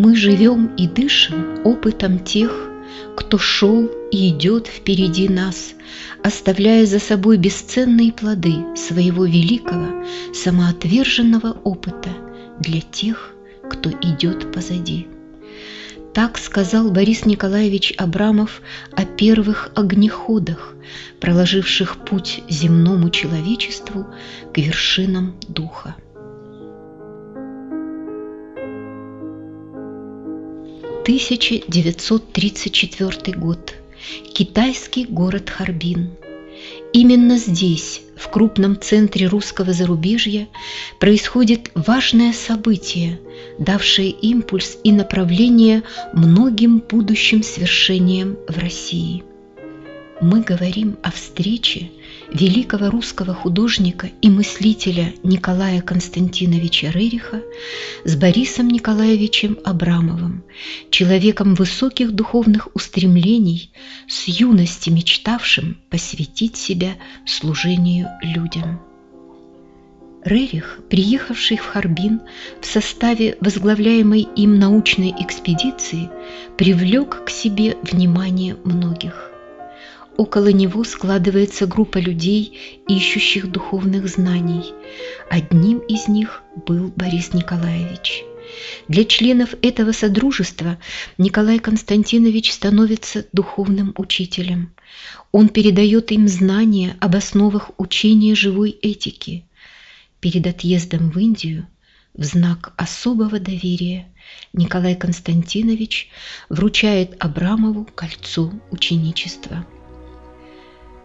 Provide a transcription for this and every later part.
Мы живем и дышим опытом тех, кто шел и идет впереди нас, оставляя за собой бесценные плоды своего великого самоотверженного опыта для тех, кто идет позади. Так сказал Борис Николаевич Абрамов о первых огнеходах, проложивших путь земному человечеству к вершинам духа. 1934 год. Китайский город Харбин. Именно здесь, в крупном центре русского зарубежья, происходит важное событие, давшее импульс и направление многим будущим свершениям в России. Мы говорим о встрече великого русского художника и мыслителя Николая Константиновича Рериха с Борисом Николаевичем Абрамовым, человеком высоких духовных устремлений, с юности мечтавшим посвятить себя служению людям. Рерих, приехавший в Харбин в составе возглавляемой им научной экспедиции, привлек к себе внимание многих. Около него складывается группа людей, ищущих духовных знаний. Одним из них был Борис Николаевич. Для членов этого содружества Николай Константинович становится духовным учителем. Он передает им знания об основах учения живой этики. Перед отъездом в Индию в знак особого доверия Николай Константинович вручает Абрамову кольцо ученичества.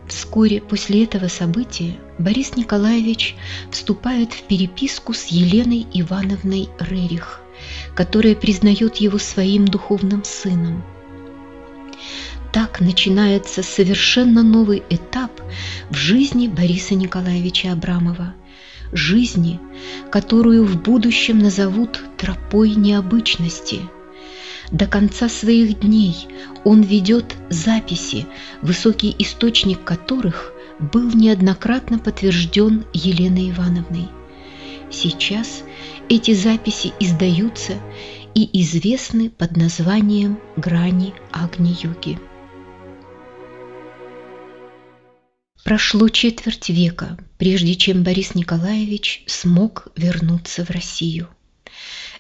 Вскоре после этого события Борис Николаевич вступает в переписку с Еленой Ивановной Рерих, которая признает его своим духовным сыном. Так начинается совершенно новый этап в жизни Бориса Николаевича Абрамова, жизни, которую в будущем назовут тропой необычности – до конца своих дней он ведет записи, высокий источник которых был неоднократно подтвержден Еленой Ивановной. Сейчас эти записи издаются и известны под названием «Грани Агни-йоги». Прошло четверть века, прежде чем Борис Николаевич смог вернуться в Россию.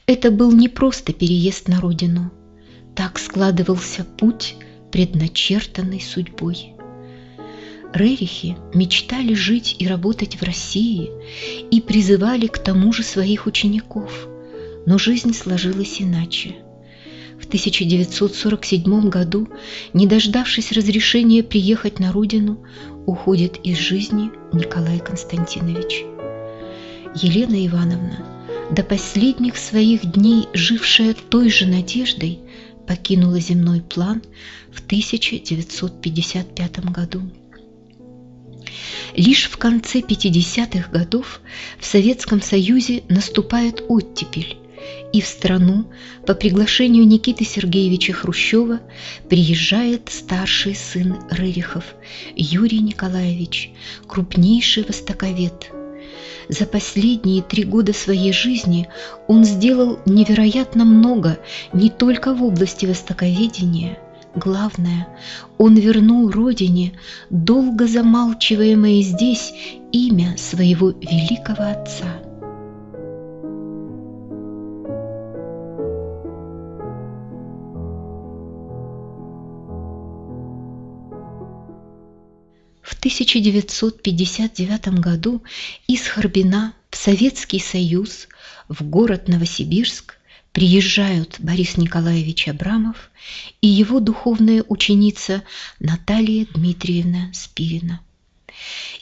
Это был не просто переезд на родину – так складывался путь, предначертанный судьбой. Рерихи мечтали жить и работать в России и призывали к тому же своих учеников, но жизнь сложилась иначе. В 1947 году, не дождавшись разрешения приехать на родину, уходит из жизни Николай Константинович. Елена Ивановна, до последних своих дней жившая той же надеждой, покинула земной план в 1955 году. Лишь в конце 50-х годов в Советском Союзе наступает оттепель, и в страну по приглашению Никиты Сергеевича Хрущева приезжает старший сын Рерихов Юрий Николаевич, крупнейший востоковед – за последние три года своей жизни он сделал невероятно много не только в области востоковедения. Главное, он вернул Родине долго замалчиваемое здесь имя своего великого отца – 1959 году из Харбина в Советский Союз, в город Новосибирск, приезжают Борис Николаевич Абрамов и его духовная ученица Наталья Дмитриевна Спирина.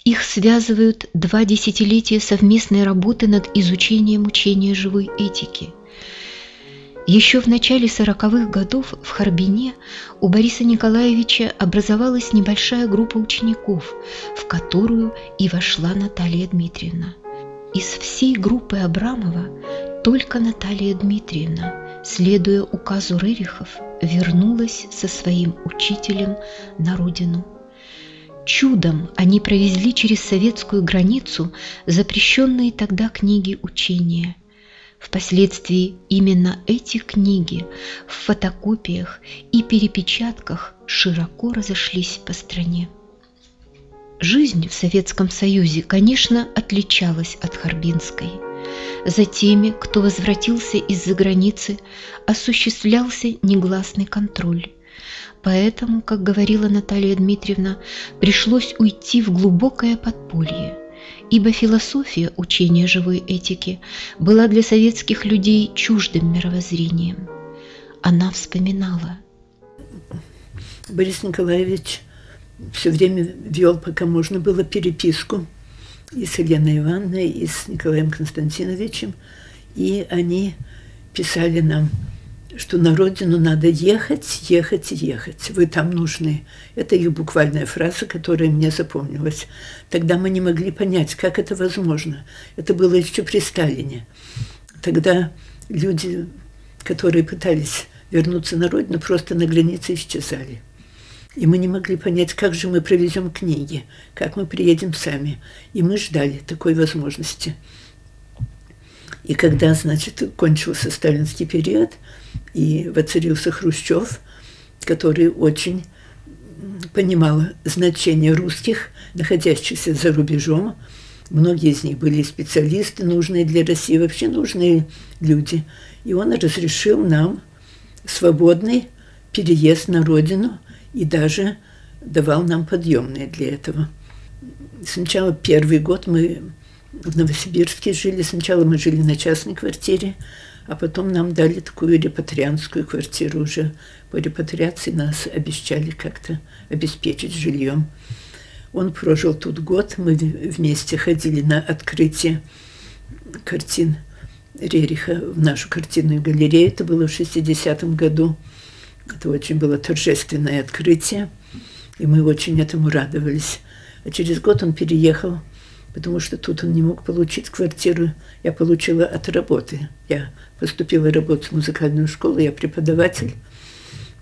Их связывают два десятилетия совместной работы над изучением учения живой этики – еще в начале сороковых годов в Харбине у Бориса Николаевича образовалась небольшая группа учеников, в которую и вошла Наталья Дмитриевна. Из всей группы Абрамова только Наталья Дмитриевна, следуя указу Рерихов, вернулась со своим учителем на родину. Чудом они провезли через советскую границу запрещенные тогда книги учения – Впоследствии именно эти книги в фотокопиях и перепечатках широко разошлись по стране. Жизнь в Советском Союзе, конечно, отличалась от Харбинской. За теми, кто возвратился из-за границы, осуществлялся негласный контроль. Поэтому, как говорила Наталья Дмитриевна, пришлось уйти в глубокое подполье, ибо философия учения живой этики была для советских людей чуждым мировоззрением. Она вспоминала. Борис Николаевич все время вел, пока можно было, переписку и с Еленой Ивановной, и с Николаем Константиновичем, и они писали нам – что на родину надо ехать, ехать, ехать. Вы там нужны. Это их буквальная фраза, которая мне запомнилась. Тогда мы не могли понять, как это возможно. Это было еще при Сталине. Тогда люди, которые пытались вернуться на родину, просто на границе исчезали. И мы не могли понять, как же мы провезем книги, как мы приедем сами. И мы ждали такой возможности. И когда, значит, кончился сталинский период – и воцарился Хрущев, который очень понимал значение русских, находящихся за рубежом. Многие из них были специалисты, нужные для России, вообще нужные люди. И он разрешил нам свободный переезд на родину и даже давал нам подъемные для этого. Сначала первый год мы в Новосибирске жили. Сначала мы жили на частной квартире, а потом нам дали такую репатрианскую квартиру уже. По репатриации нас обещали как-то обеспечить жильем. Он прожил тут год, мы вместе ходили на открытие картин Рериха в нашу картинную галерею. Это было в 60-м году. Это очень было торжественное открытие, и мы очень этому радовались. А через год он переехал потому что тут он не мог получить квартиру. Я получила от работы. Я поступила работать в музыкальную школу, я преподаватель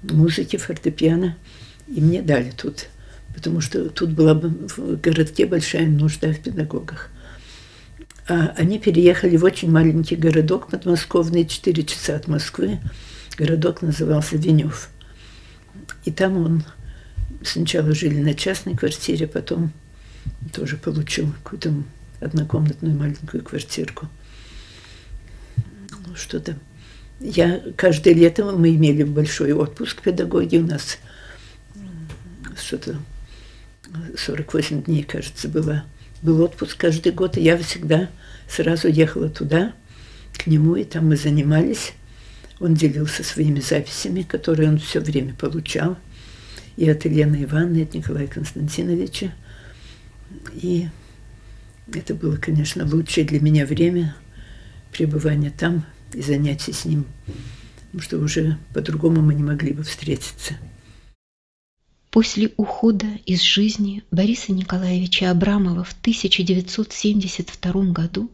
музыки, фортепиано, и мне дали тут, потому что тут была в городке большая нужда в педагогах. А они переехали в очень маленький городок подмосковный, 4 часа от Москвы. Городок назывался Венев. И там он сначала жили на частной квартире, потом тоже получил какую-то однокомнатную маленькую квартирку. Ну, что-то. Я каждое лето мы имели большой отпуск педагоги. У нас что-то 48 дней, кажется, было. Был отпуск каждый год, и я всегда сразу ехала туда, к нему, и там мы занимались. Он делился своими записями, которые он все время получал. И от Елены Ивановны, и от Николая Константиновича. И это было, конечно, лучшее для меня время пребывания там и занятий с ним, потому что уже по-другому мы не могли бы встретиться. После ухода из жизни Бориса Николаевича Абрамова в 1972 году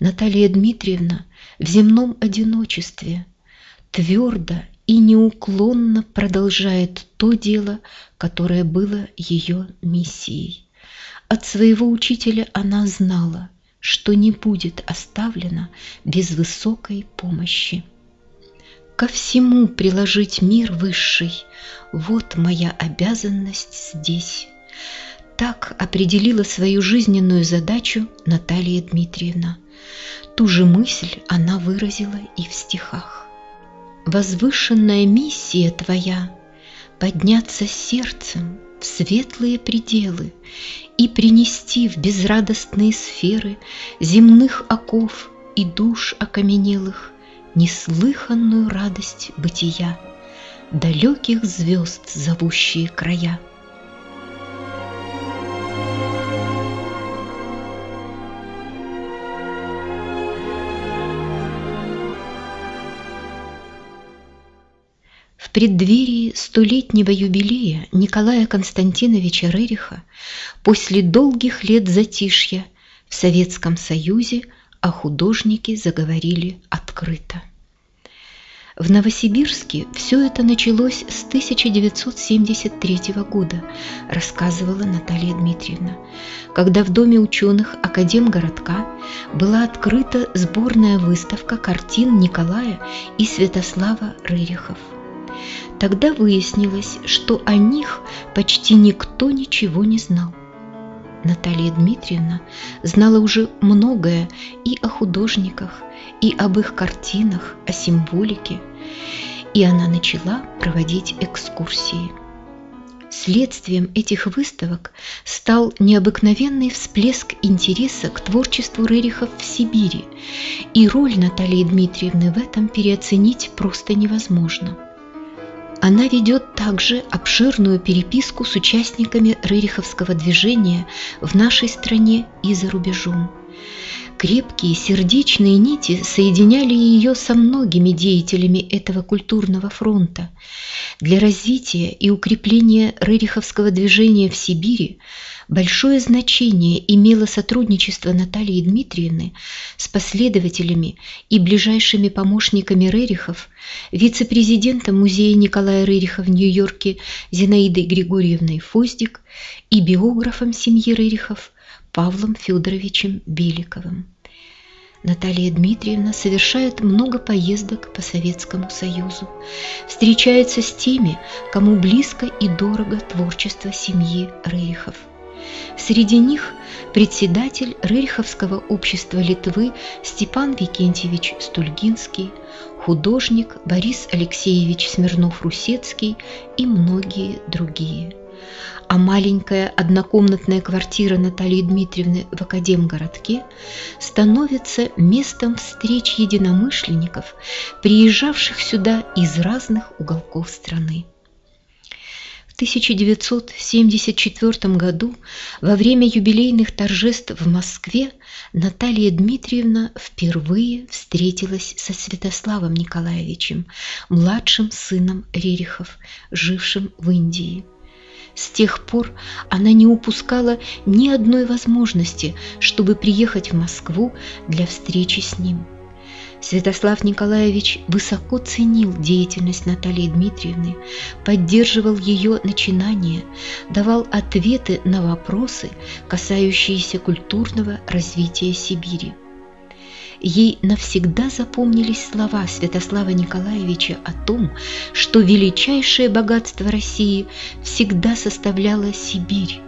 Наталья Дмитриевна в земном одиночестве твердо и неуклонно продолжает то дело, которое было ее миссией. От своего учителя она знала, что не будет оставлена без высокой помощи. Ко всему приложить мир высший – вот моя обязанность здесь. Так определила свою жизненную задачу Наталья Дмитриевна. Ту же мысль она выразила и в стихах. «Возвышенная миссия твоя – подняться сердцем светлые пределы и принести в безрадостные сферы земных оков и душ окаменелых неслыханную радость бытия, далеких звезд зовущие края. Преддверии столетнего юбилея Николая Константиновича Рериха после долгих лет затишья в Советском Союзе о художнике заговорили открыто. В Новосибирске все это началось с 1973 года, рассказывала Наталья Дмитриевна, когда в Доме ученых Академгородка была открыта сборная выставка картин Николая и Святослава Рырихов. Тогда выяснилось, что о них почти никто ничего не знал. Наталья Дмитриевна знала уже многое и о художниках, и об их картинах, о символике, и она начала проводить экскурсии. Следствием этих выставок стал необыкновенный всплеск интереса к творчеству Рерихов в Сибири, и роль Натальи Дмитриевны в этом переоценить просто невозможно. Она ведет также обширную переписку с участниками Рериховского движения в нашей стране и за рубежом. Крепкие сердечные нити соединяли ее со многими деятелями этого культурного фронта. Для развития и укрепления Рериховского движения в Сибири большое значение имело сотрудничество Натальи Дмитриевны с последователями и ближайшими помощниками Рерихов, вице-президентом музея Николая Рериха в Нью-Йорке Зинаидой Григорьевной Фоздик и биографом семьи Рерихов Павлом Федоровичем Беликовым. Наталья Дмитриевна совершает много поездок по Советскому Союзу, встречается с теми, кому близко и дорого творчество семьи Рерихов. Среди них председатель Рериховского общества Литвы Степан Викентьевич Стульгинский, художник Борис Алексеевич Смирнов-Русецкий и многие другие – а маленькая однокомнатная квартира Натальи Дмитриевны в Академгородке становится местом встреч единомышленников, приезжавших сюда из разных уголков страны. В 1974 году во время юбилейных торжеств в Москве Наталья Дмитриевна впервые встретилась со Святославом Николаевичем, младшим сыном Рерихов, жившим в Индии. С тех пор она не упускала ни одной возможности, чтобы приехать в Москву для встречи с ним. Святослав Николаевич высоко ценил деятельность Натальи Дмитриевны, поддерживал ее начинания, давал ответы на вопросы, касающиеся культурного развития Сибири. Ей навсегда запомнились слова Святослава Николаевича о том, что величайшее богатство России всегда составляла Сибирь,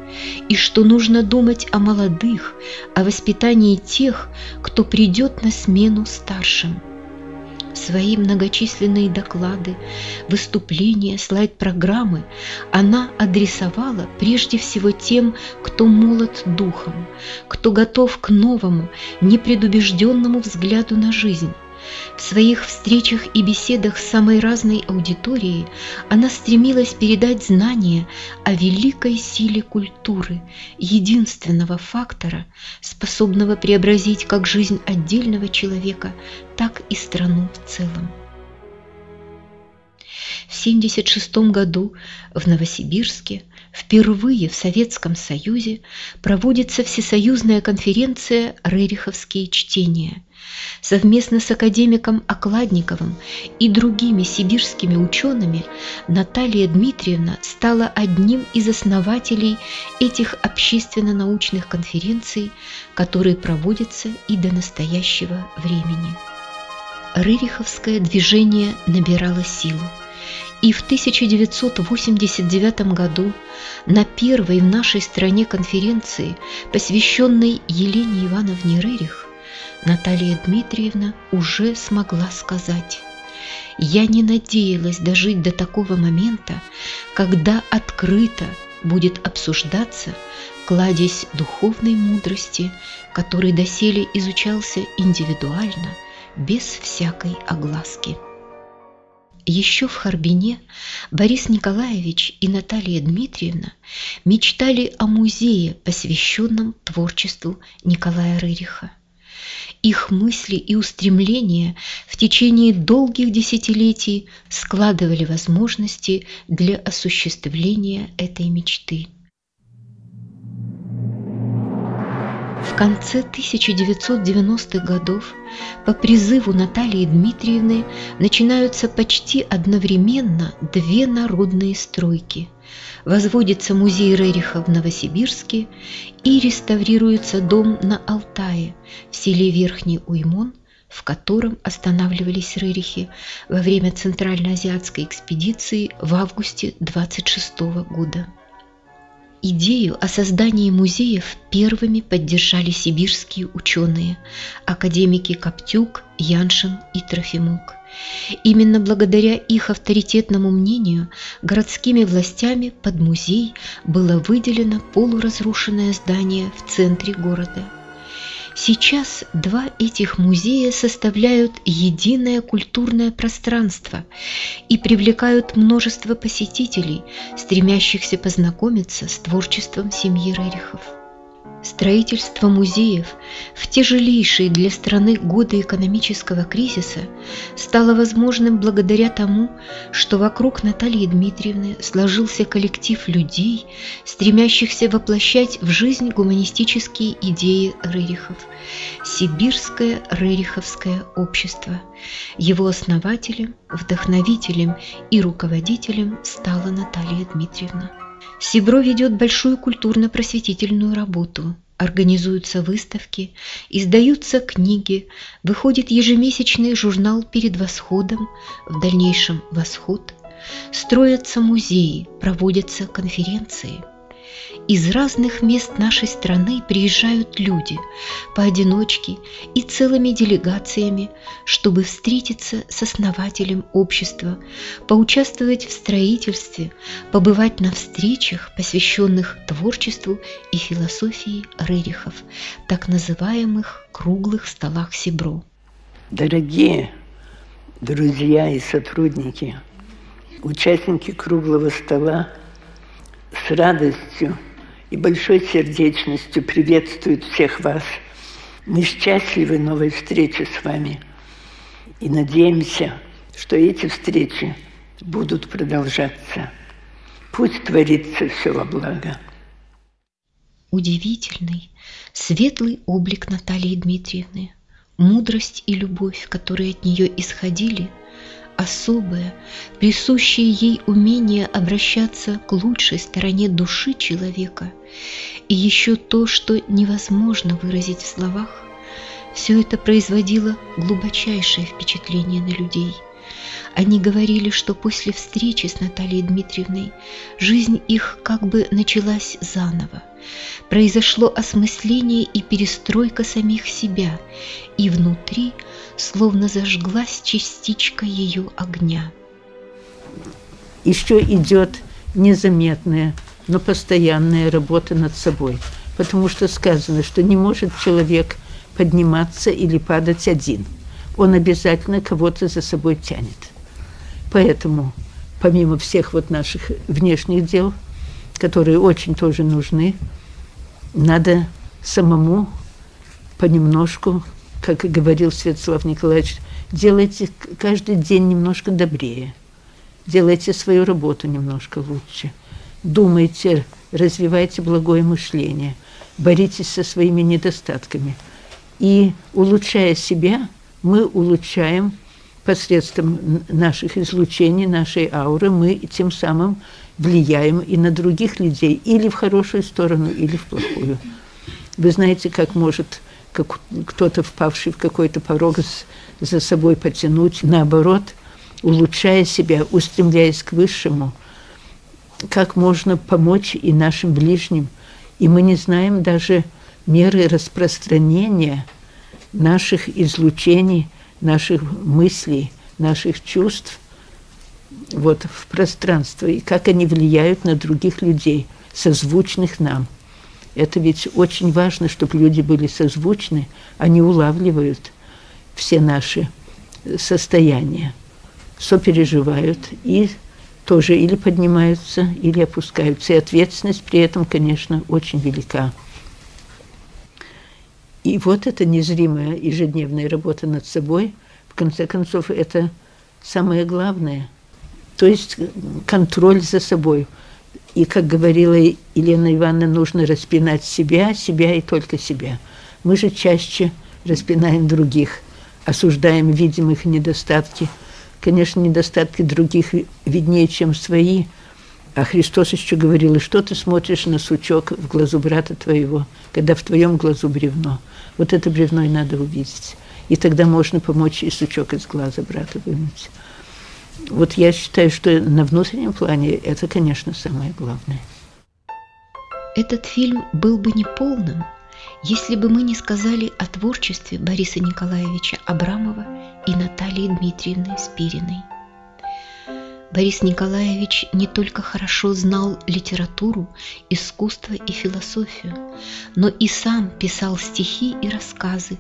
и что нужно думать о молодых, о воспитании тех, кто придет на смену старшим свои многочисленные доклады, выступления, слайд-программы она адресовала прежде всего тем, кто молод духом, кто готов к новому, непредубежденному взгляду на жизнь, в своих встречах и беседах с самой разной аудиторией она стремилась передать знания о великой силе культуры, единственного фактора, способного преобразить как жизнь отдельного человека, так и страну в целом. В 1976 году в Новосибирске впервые в Советском Союзе проводится Всесоюзная конференция «Рериховские чтения», Совместно с академиком Окладниковым и другими сибирскими учеными Наталья Дмитриевна стала одним из основателей этих общественно-научных конференций, которые проводятся и до настоящего времени. Рыриховское движение набирало силу. И в 1989 году на первой в нашей стране конференции, посвященной Елене Ивановне Рырих, Наталья Дмитриевна уже смогла сказать. Я не надеялась дожить до такого момента, когда открыто будет обсуждаться кладезь духовной мудрости, который доселе изучался индивидуально, без всякой огласки. Еще в Харбине Борис Николаевич и Наталья Дмитриевна мечтали о музее, посвященном творчеству Николая Рыриха. Их мысли и устремления в течение долгих десятилетий складывали возможности для осуществления этой мечты. Конце 1990-х годов по призыву Натальи Дмитриевны начинаются почти одновременно две народные стройки. Возводится музей Рериха в Новосибирске и реставрируется дом на Алтае в селе Верхний Уймон, в котором останавливались Рерихи во время Центральноазиатской экспедиции в августе 26 года. Идею о создании музеев первыми поддержали сибирские ученые, академики Коптюк, Яншин и Трофимук. Именно благодаря их авторитетному мнению городскими властями под музей было выделено полуразрушенное здание в центре города – Сейчас два этих музея составляют единое культурное пространство и привлекают множество посетителей, стремящихся познакомиться с творчеством семьи Рерихов. Строительство музеев в тяжелейшие для страны годы экономического кризиса стало возможным благодаря тому, что вокруг Натальи Дмитриевны сложился коллектив людей, стремящихся воплощать в жизнь гуманистические идеи Рерихов – Сибирское Рериховское общество. Его основателем, вдохновителем и руководителем стала Наталья Дмитриевна. Сибро ведет большую культурно-просветительную работу. Организуются выставки, издаются книги, выходит ежемесячный журнал «Перед восходом», в дальнейшем «Восход», строятся музеи, проводятся конференции – из разных мест нашей страны приезжают люди, поодиночке и целыми делегациями, чтобы встретиться с основателем общества, поучаствовать в строительстве, побывать на встречах, посвященных творчеству и философии Рерихов, так называемых круглых столах Сибро. Дорогие друзья и сотрудники, участники круглого стола с радостью и большой сердечностью приветствует всех вас. Мы счастливы новой встрече с вами и надеемся, что эти встречи будут продолжаться. Пусть творится все во благо. Удивительный, светлый облик Натальи Дмитриевны, мудрость и любовь, которые от нее исходили – особое, присущее ей умение обращаться к лучшей стороне души человека, и еще то, что невозможно выразить в словах, все это производило глубочайшее впечатление на людей. Они говорили, что после встречи с Натальей Дмитриевной жизнь их как бы началась заново. Произошло осмысление и перестройка самих себя, и внутри – словно зажглась частичка ее огня. Еще идет незаметная, но постоянная работа над собой, потому что сказано, что не может человек подниматься или падать один. Он обязательно кого-то за собой тянет. Поэтому, помимо всех вот наших внешних дел, которые очень тоже нужны, надо самому понемножку как и говорил Святослав Николаевич, делайте каждый день немножко добрее, делайте свою работу немножко лучше, думайте, развивайте благое мышление, боритесь со своими недостатками. И улучшая себя, мы улучшаем посредством наших излучений, нашей ауры, мы тем самым влияем и на других людей, или в хорошую сторону, или в плохую. Вы знаете, как может как кто-то, впавший в какой-то порог, за собой потянуть, наоборот, улучшая себя, устремляясь к высшему, как можно помочь и нашим ближним. И мы не знаем даже меры распространения наших излучений, наших мыслей, наших чувств вот, в пространство, и как они влияют на других людей, созвучных нам – это ведь очень важно, чтобы люди были созвучны, они улавливают все наши состояния, сопереживают и тоже или поднимаются, или опускаются. И ответственность при этом, конечно, очень велика. И вот эта незримая ежедневная работа над собой, в конце концов, это самое главное. То есть контроль за собой – и, как говорила Елена Ивановна, нужно распинать себя, себя и только себя. Мы же чаще распинаем других, осуждаем видимых недостатки. Конечно, недостатки других виднее, чем свои. А Христос еще говорил, и что ты смотришь на сучок в глазу брата твоего, когда в твоем глазу бревно. Вот это бревно и надо увидеть. И тогда можно помочь и сучок из глаза брата вынуть. Вот я считаю, что на внутреннем плане это, конечно, самое главное. Этот фильм был бы неполным, если бы мы не сказали о творчестве Бориса Николаевича Абрамова и Натальи Дмитриевны Спириной. Борис Николаевич не только хорошо знал литературу, искусство и философию, но и сам писал стихи и рассказы,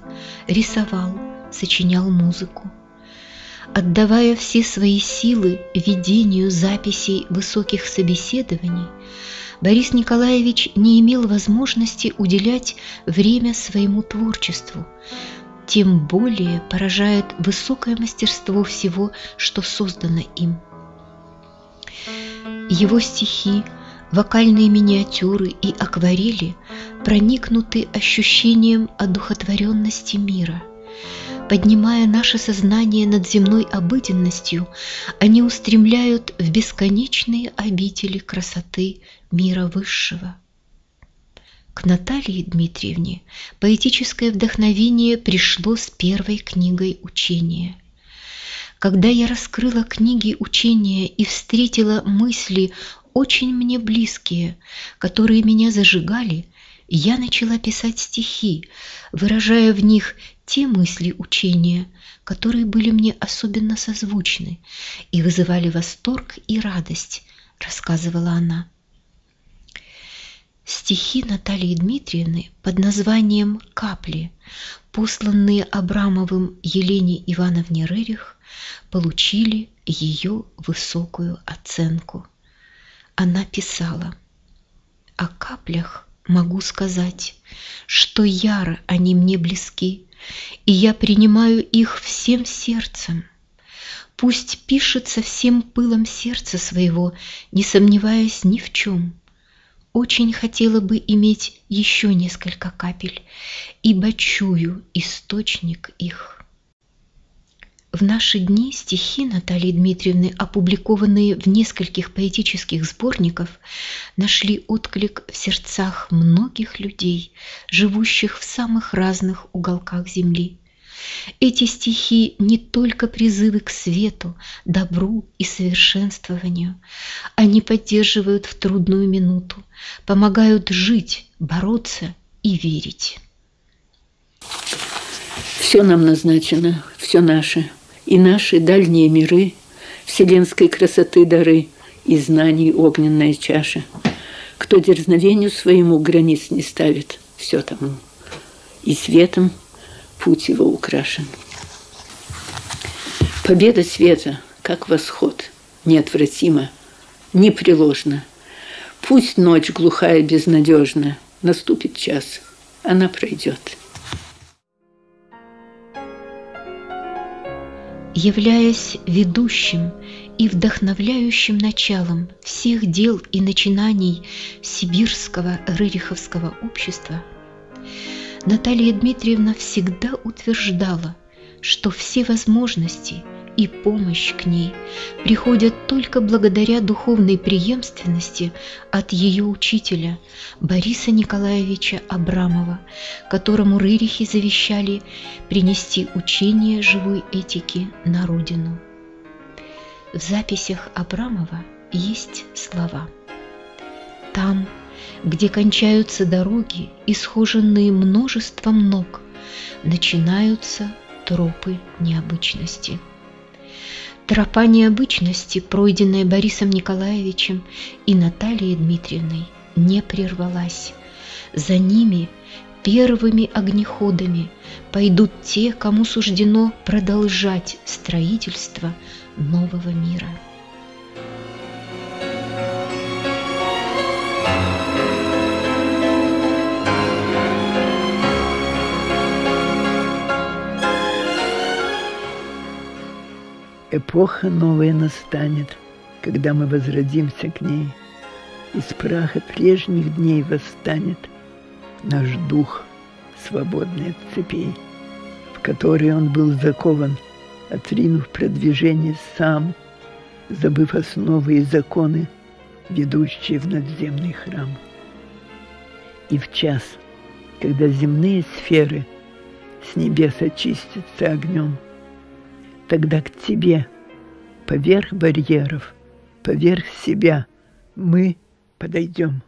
рисовал, сочинял музыку. Отдавая все свои силы ведению записей высоких собеседований, Борис Николаевич не имел возможности уделять время своему творчеству, тем более поражает высокое мастерство всего, что создано им. Его стихи, вокальные миниатюры и акварели проникнуты ощущением одухотворенности мира – Поднимая наше сознание над земной обыденностью, они устремляют в бесконечные обители красоты мира высшего. К Наталье Дмитриевне поэтическое вдохновение пришло с первой книгой учения. Когда я раскрыла книги учения и встретила мысли, очень мне близкие, которые меня зажигали, я начала писать стихи, выражая в них те мысли учения, которые были мне особенно созвучны и вызывали восторг и радость, рассказывала она. Стихи Натальи Дмитриевны под названием «Капли», посланные Абрамовым Елене Ивановне Рерих, получили ее высокую оценку. Она писала «О каплях могу сказать, что яро они мне близки, и я принимаю их всем сердцем. Пусть пишет со всем пылом сердца своего, не сомневаясь ни в чем. Очень хотела бы иметь еще несколько капель, ибо чую источник их. В наши дни стихи Натальи Дмитриевны, опубликованные в нескольких поэтических сборниках, нашли отклик в сердцах многих людей, живущих в самых разных уголках Земли. Эти стихи не только призывы к свету, добру и совершенствованию. Они поддерживают в трудную минуту, помогают жить, бороться и верить. Все нам назначено, все наше – и наши дальние миры, вселенской красоты дары и знаний огненная чаша. Кто дерзновению своему границ не ставит, все тому, и светом путь его украшен. Победа света, как восход, неотвратима, непреложна. Пусть ночь глухая безнадежна, наступит час, она пройдет. Являясь ведущим и вдохновляющим началом всех дел и начинаний сибирского рыриховского общества, Наталья Дмитриевна всегда утверждала, что все возможности – и помощь к ней приходят только благодаря духовной преемственности от ее учителя Бориса Николаевича Абрамова, которому Рырихи завещали принести учение живой этики на родину. В записях Абрамова есть слова. Там, где кончаются дороги, исхоженные множеством ног, начинаются тропы необычности – Тропа необычности, пройденная Борисом Николаевичем и Натальей Дмитриевной, не прервалась. За ними первыми огнеходами пойдут те, кому суждено продолжать строительство нового мира. Эпоха новая настанет, когда мы возродимся к ней. Из праха прежних дней восстанет наш дух свободный от цепей, в которые он был закован, отринув продвижение сам, забыв основы и законы, ведущие в надземный храм. И в час, когда земные сферы с небес очистятся огнем, тогда к тебе, поверх барьеров, поверх себя, мы подойдем.